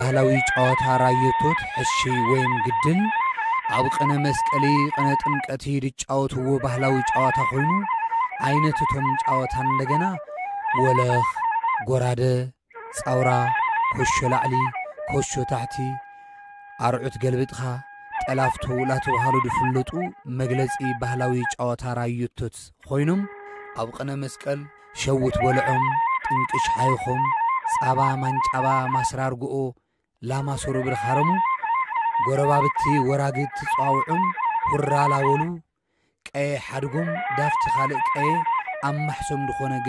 ባህላዊ ጨዋታ ራየቶት ሕሺ ወይም ግድል? ኣብ ቅነ መስቀሊ ቅነ ጥምቀቲ ዝጫወትዎ ባህላዊ ጨዋታ ኮይኑ ዓይነት እቶም ጨዋታ እንደገና ወለኽ፣ ጎራደ፣ ፃውራ፣ ኮሾ ላዕሊ፣ ኮሾ ታሕቲ፣ ኣርዑት ገልብጥኻ፣ ጠላፍቶ እናተባህሉ ዝፍለጡ መግለፂ ባህላዊ ጨዋታ ራየቶት ኮይኖም ኣብ ቅነ መስቀል ሸዊት በልዖም፣ ጥንቅሽ ሓይኾም፣ ፃባ ማንጫባ ማስራር ግኦ ላማሰሩ ብድኻረሙ ጎረባብቲ ወራግድ ትፅዋውዑም ሁራ ላበሉ ቀየ ሓድጎም ዳፍቲ ካልእ ቀየ ኣብ ማሕሶም ድኾነ